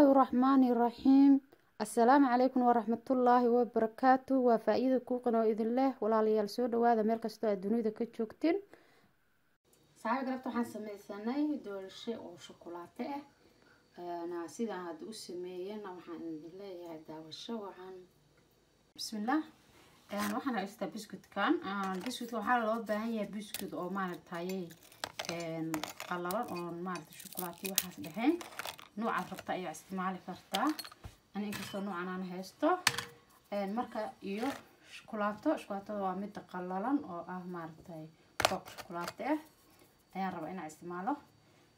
illaahi raxmaani raxiim assalaamu calaykum waraxmatullaahi wabarakaatu waa faa-iida kuuqan oo idin leh. Walaalayaal soo dhawaada meel kastoo aad dunida ka joogtiin saaxiib galabta waxaan sameysanay doolashe oo shukulaato ah. Sidaan hadda u sameeyana waxaan idin leeyahay daawasho waxaan bismillaah waxaan haystaa biskutkan biskutka waxaa loo baahan yahay biskut oo maaragtay qalalan oo maaragta shukulaato waxaas dhexeen noocaad rabta ayaa isticmaali kartaa. Ani inkastoo noocan haysto. Marka iyo shukulaato shukulaatada waa midda qalalan oo ah maaragtay koob shukulaato ah ayaan rabaa inaan isticmaalo.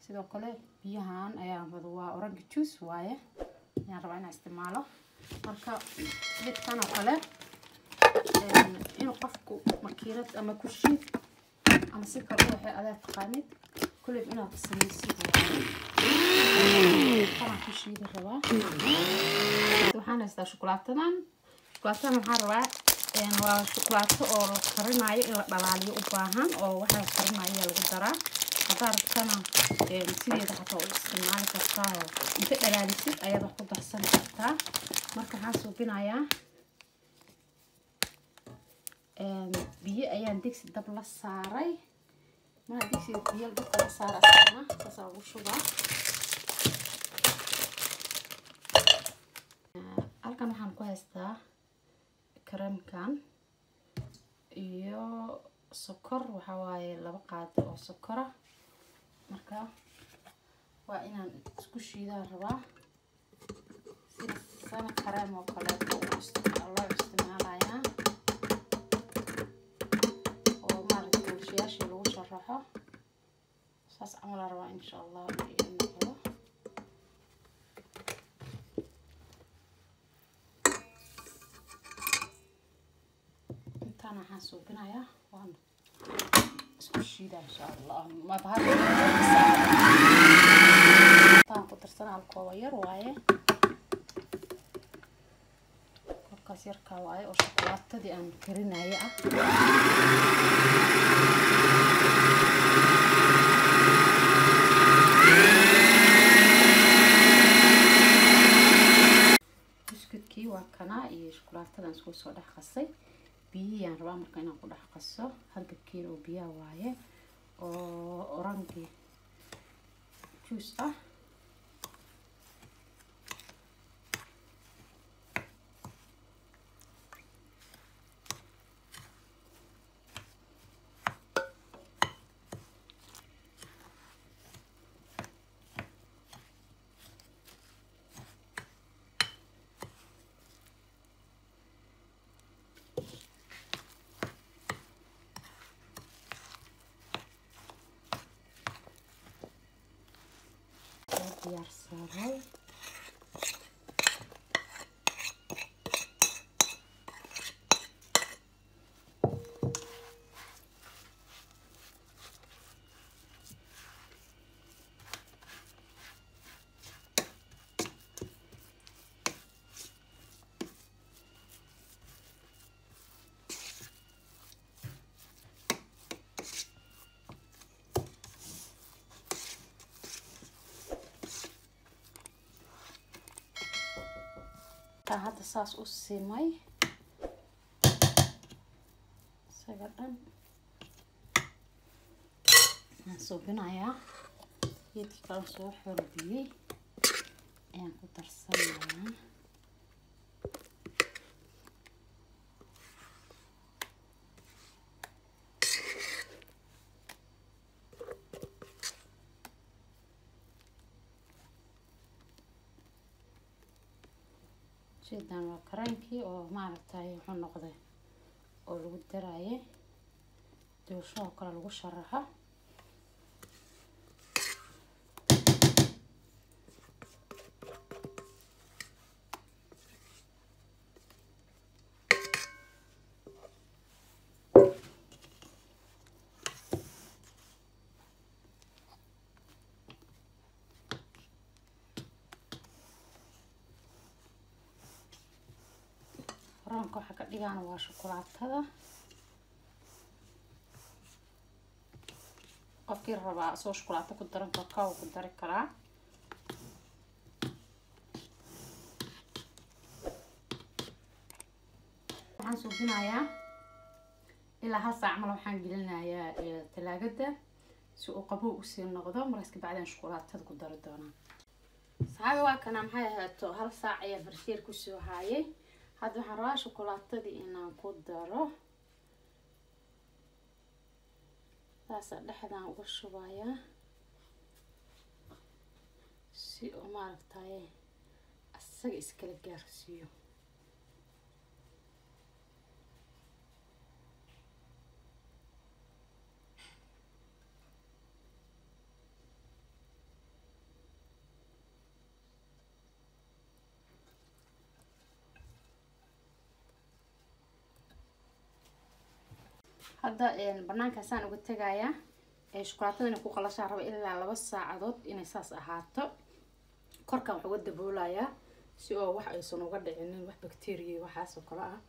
Sidoo kale biyahan ayaan raba waa orange juice waaye. Ayaan rabaa inaan isticmaalo. Marka midkan oo kale inuu qofku makiinad ama kushiid ama si kale waxay adaa taqaanid kulleyb inaad samaysid waxaan ku shiidi rabaa waxaan haystaa shukulaatadan shukulaatadan waxaan rabaa waa shukulaato oo la karinayo in la dhalaaliyo u baahan oo waxaa karinayo lagu daraa haddaa rabtana sideeda xataa u isticmaali kartaa oo inta dhalaalisid ayaad wax ku darsan kartaa marka waxaan suubinayaa biyo ayaan digsi dab la saaray maa digsiga biyo dabka la saara asana saasaa ugu shubaa halkan waxaan ku haystaa kareemkan iyo sokor waxaa waaye laba qaado oo sokora. Marka. Waa inaan isku shiidaan rabaa sida sana kareem oo kaleeto saas camalaa rabaa insha allah noqdo intaan waxaan suubinayaa waan isku shiidaa insha allah mabahadtaan ku darsana alkooba yar waaye korkaas yarkaa waaye oo shukulaatadii aan karinaye ah biskudkii waa shukulaatadan isku soo dhex qasay. Biyihiyaan rabaa marka inaan ku dhex qaso kiilo oo biyaha waaye oo orangi juice ah 好。Diyaarsaday hadda saas u simay. Isaga dhan. Waan suubinayaa geedkii kala soo xorbiyey ayaan ku darsanayaa sidan waa kareenkii oo maaragtay wuxuu noqday oo lagu daraaye doolshahoo kale lagu sharaxo saxanka waxaa ka dhigaan waa shukulaatada. Qofkii rabaa isoo shukulaato ku daran kakao ku dari karaa. Waxaan suubinayaa ilaa hal saac mala waxaan gelinayaa talaagada si uu qaboo u sii noqdo. Markaas kabacdaan shukulaatada ku dari doonaa saxaabi waa kana maxay ahaato? Hal saac ayaa farsheer ku soo haayay hadda waxaan rabaa shukulaatadii inaan ku daro saasa dhexdaan uga shubayaa si uu maaragtaye asaga iskala gaarsiiyo hadda banaankaasaan uga tegayaa shukulaatada inay ku qalashaan raba ilaa laba saacadood inay saas ahaato. Korkan wax uga daboolayaa si oo wax aysan uga dhicinin wax bacteria waxaas oo kale ah.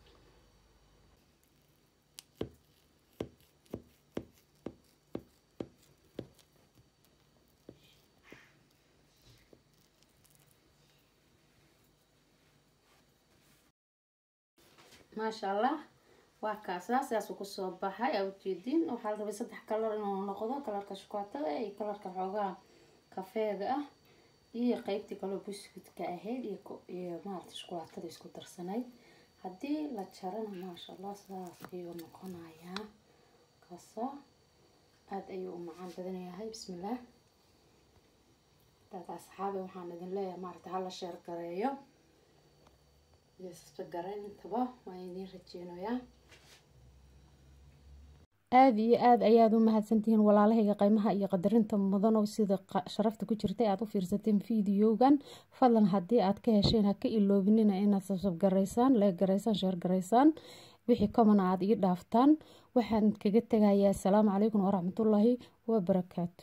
Maasha allah waa kaasa sidaasuu ku soo baxay aa ujeedin waxaa rabay saddex kalar inuu noqdo kalarka shukulaatada iyo kalarka xoogaha kafeega ah iyo qeybtii kaloo buskudka ahayd iyo maarata shukulaatada isku darsanayd haddii la jarana maasha allah sidaas ayuu noqonayaa. Kaasa aada ayuu u macaan badan yahay. Bismillaah daada asxaabi waxaan idin leeyahay maarata hala sheer gareeyo. Iyo sasba gareyn intaba waan idiin rajeynayaa aada iyo aada ayaad u mahadsantihiin walaalahayga qiimaha iyo qadarinta mudan oo sida sharafta ku jirtay aada u fiirsateen videogan fadlan haddii aad ka hesheen ha ka iloobinina inaad sabsab garaysaan leeg garaysaan sheer garaysaan wixii komana aada ii dhaaftaan. Waxaan kaga tegayaa asalaamu calaykum waraxmatullaahi wabarakaatu